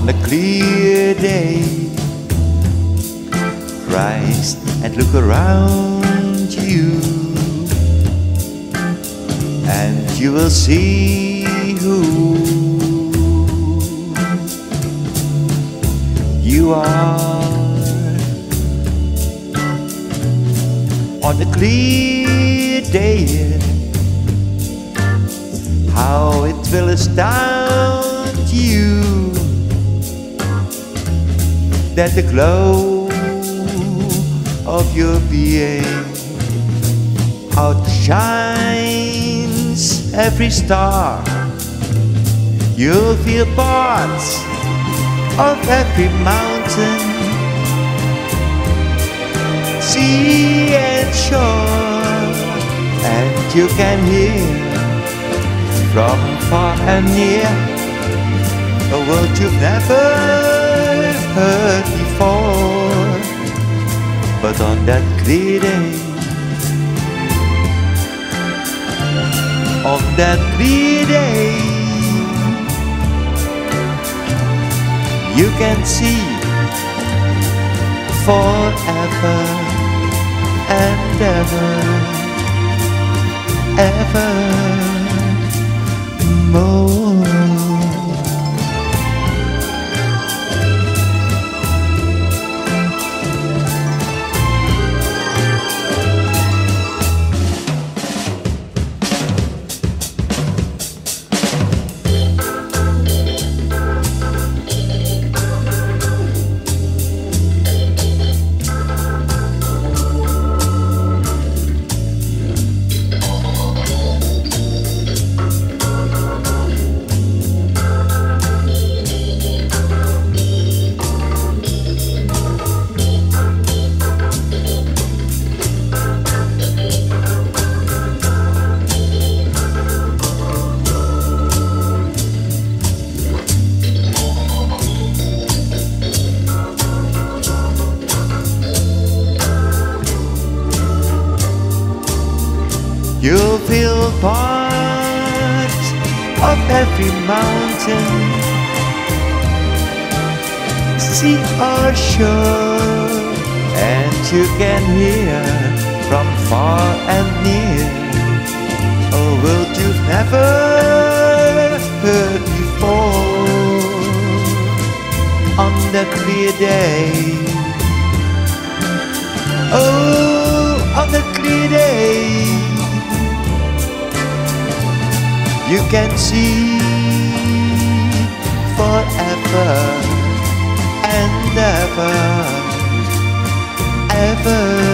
on a clear day. Rise and look around you, and you will see who you are. On a clear day, how it will astound you that the glow of your being outshines every star. You'll feel parts of every mountain, sea and shore, and you can hear from far and near a world you've never heard before. But on that clear day, on that clear day, you can see forever and ever, ever You'll feel part of every mountain, sea or shore, and you can hear from far and near a world you've never heard before. On that clear day, oh, on that clear day. You can see forever and ever, ever.